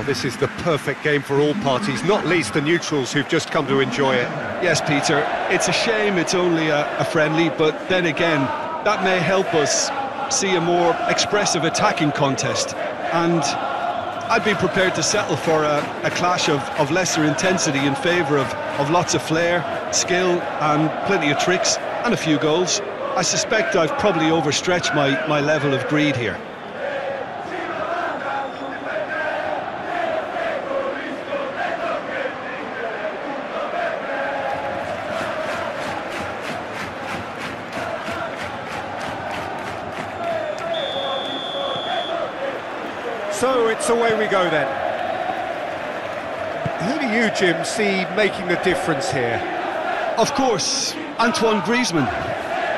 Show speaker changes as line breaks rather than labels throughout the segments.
Well, this is the perfect game for all parties, not least the neutrals who've just come to enjoy it.
Yes, Peter, it's a shame it's only a, a friendly, but then again, that may help us see a more expressive attacking contest. And I'd be prepared to settle for a, a clash of, of lesser intensity in favour of, of lots of flair, skill, and plenty of tricks, and a few goals. I suspect I've probably overstretched my, my level of greed here.
So it's away we go then. Who do you, Jim, see making the difference here?
Of course, Antoine Griezmann.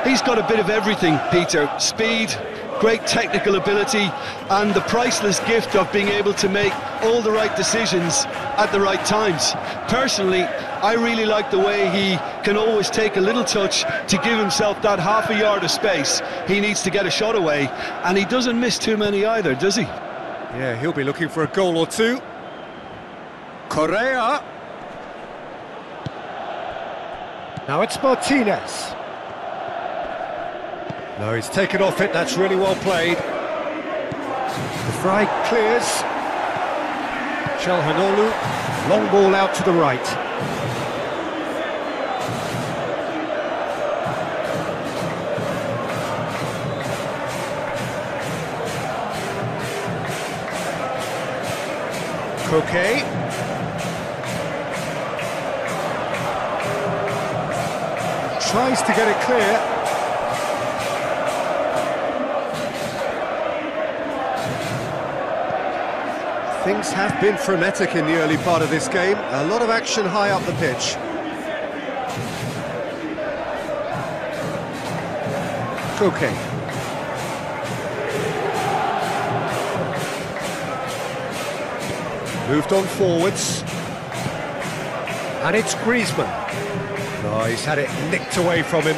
He's got a bit of everything, Peter. Speed, great technical ability, and the priceless gift of being able to make all the right decisions at the right times. Personally, I really like the way he can always take a little touch to give himself that half a yard of space he needs to get a shot away, and he doesn't miss too many either, does he?
Yeah, he'll be looking for a goal or two. Correa. Now it's Martinez. No, he's taken off it, that's really well played. De Vrij clears. Calhanoglu, long ball out to the right. Koke. Tries to get it clear. Things have been frenetic in the early part of this game. A lot of action high up the pitch. Koke. Moved on forwards. And it's Griezmann. Oh, he's had it nicked away from him.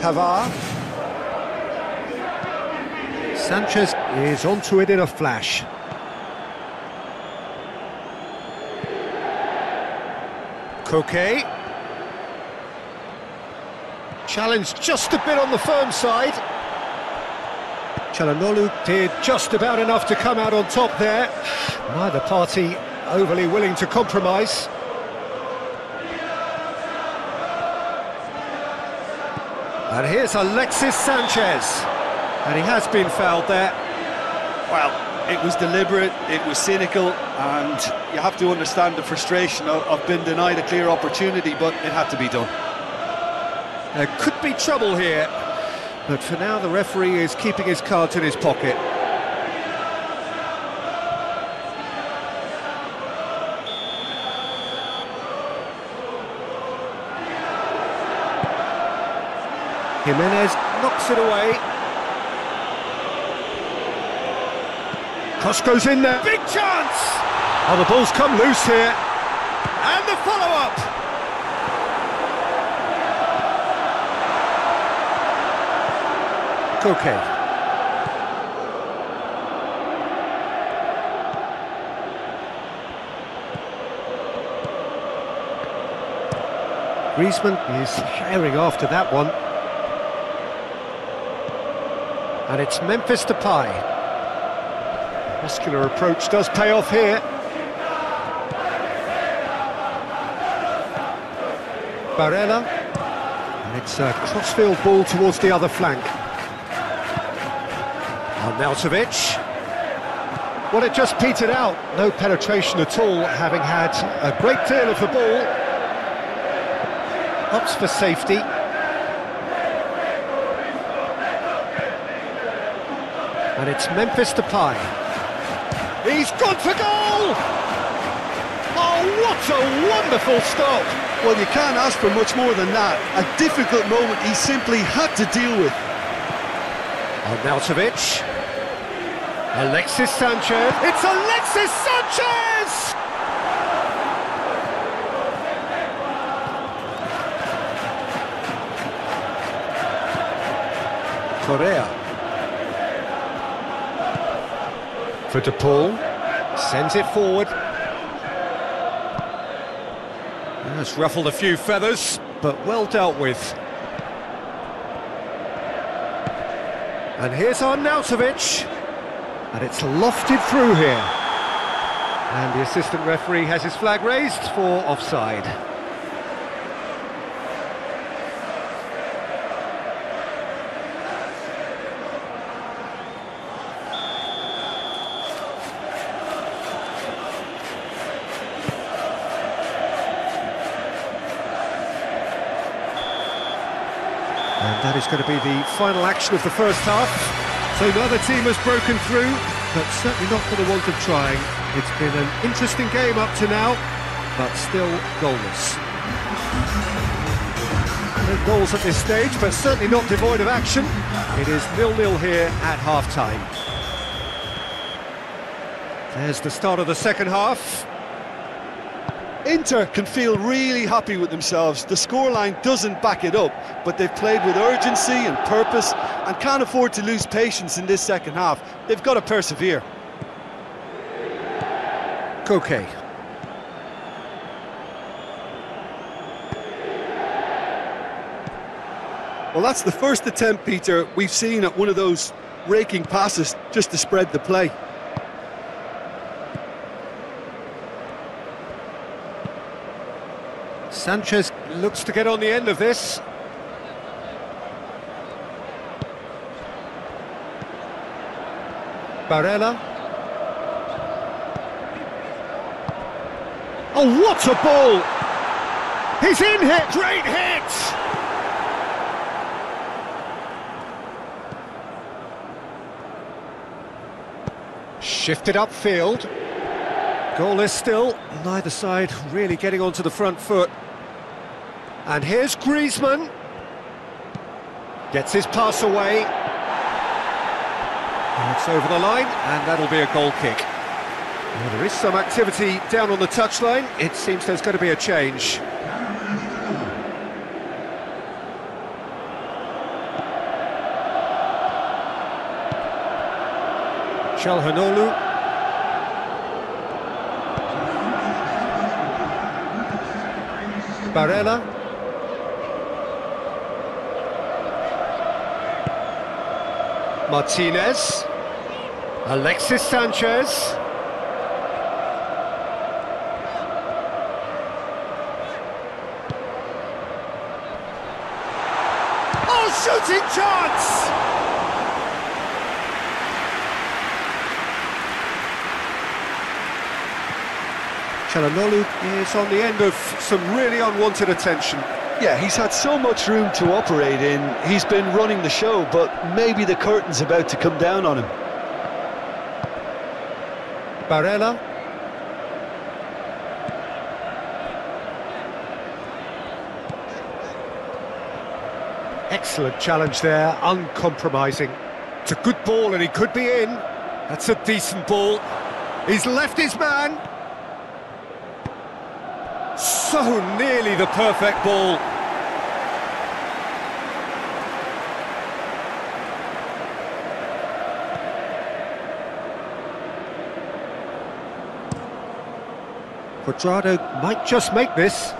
Pavard. Sanchez is onto it in a flash. Koke. Challenge just a bit on the firm side. Calhanoglu did just about enough to come out on top there. Neither party overly willing to compromise. And here's Alexis Sanchez. And he has been fouled there.
Well, it was deliberate, it was cynical, and you have to understand the frustration of, of being denied a clear opportunity, but it had to be done.
There could be trouble here. But for now, the referee is keeping his cards in his pocket. Gimenez knocks it away. Cross goes in there. Big chance! Oh, the ball's come loose here. And the follow-up! Koke. Griezmann is firing after that one. And it's Memphis Depay. Muscular approach does pay off here. Barella. And it's a crossfield ball towards the other flank. Arnautovic. Well, it just petered out. No penetration at all, having had a great deal of the ball. Opts for safety. And it's Memphis Depay. He's gone for goal! Oh, what a wonderful stop!
Well, you can't ask for much more than that. A difficult moment he simply had to deal with.
Arnautovic. Alexis Sanchez. It's Alexis Sanchez! Correa. For De Paul, sends it forward. Has ruffled a few feathers, but well dealt with. And here's Arnautovic, and it's lofted through here. And the assistant referee has his flag raised for offside. And that is going to be the final action of the first half. So neither team has broken through, but certainly not for the want of trying. It's been an interesting game up to now, but still goalless. No goals at this stage, but certainly not devoid of action. It is nil-nil here at half-time. There's the start of the second half.
Inter can feel really happy with themselves. The scoreline doesn't back it up, but they've played with urgency and purpose and can't afford to lose patience in this second half. They've got to persevere.
Koke.
Well, that's the first attempt, Peter, we've seen at one of those raking passes just to spread the play.
Sanchez looks to get on the end of this. Barella. Oh, what a ball! He's in here! Great hit! Shifted upfield. Goal is still, neither side really getting onto the front foot. And here's Griezmann. Gets his pass away. It's over the line, and that'll be a goal kick. Well, there is some activity down on the touchline. It seems there's going to be a change. Calhanoglu Barella. Martinez. Alexis Sanchez. Oh, shooting chance! Calhanoglu is on the end of some really unwanted attention.
Yeah, he's had so much room to operate in. He's been running the show, but maybe the curtain's about to come down on him.
Barella. Excellent challenge there, uncompromising. It's a good ball and he could be in. That's a decent ball. He's left his man. So nearly the perfect ball. Cuadrado might just make this.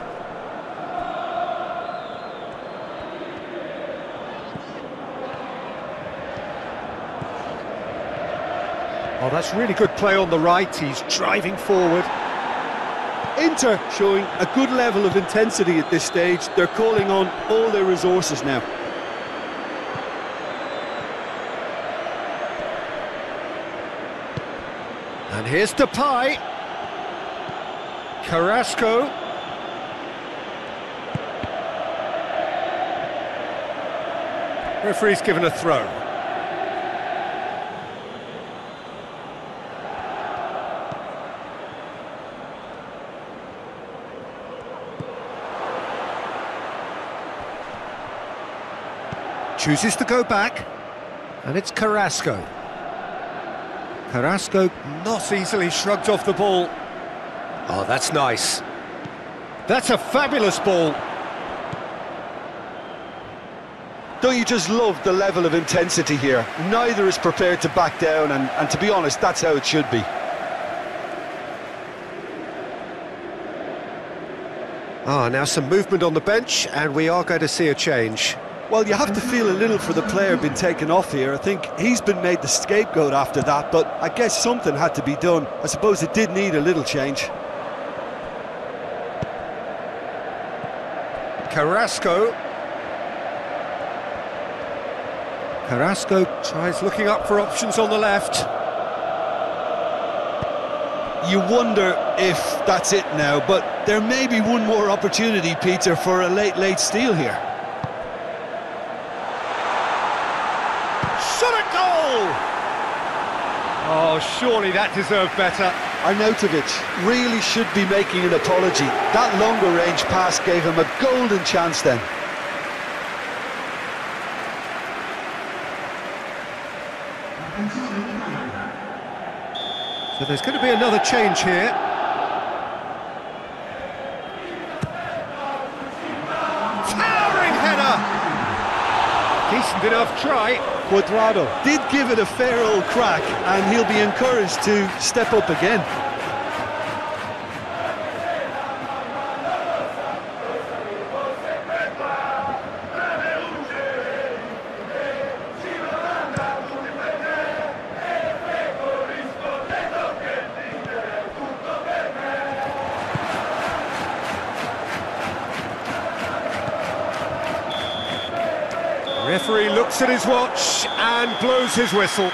Oh, that's really good play on the right. He's driving forward.
Inter showing a good level of intensity at this stage. They're calling on all their resources now.
And here's Depay. Carrasco. Referee's given a throw. Chooses to go back, and it's Carrasco. Carrasco not easily shrugged off the ball. Oh, that's nice. That's a fabulous ball.
Don't you just love the level of intensity here? Neither is prepared to back down, and, and to be honest, that's how it should be.
Ah, now some movement on the bench, and we are going to see a change.
Well, you have to feel a little for the player being taken off here. I think he's been made the scapegoat after that, but I guess something had to be done. I suppose it did need a little change.
Carrasco. Carrasco tries looking up for options on the left.
You wonder if that's it now, but there may be one more opportunity, Peter, for a late, late steal here.
Shot at goal! Oh, surely that deserved better.
Arnautovic really should be making an apology. That longer range pass gave him a golden chance then.
So there's going to be another change here. Decent enough try.
Cuadrado did give it a fair old crack, and he'll be encouraged to step up again.
Referee looks at his watch and blows his whistle.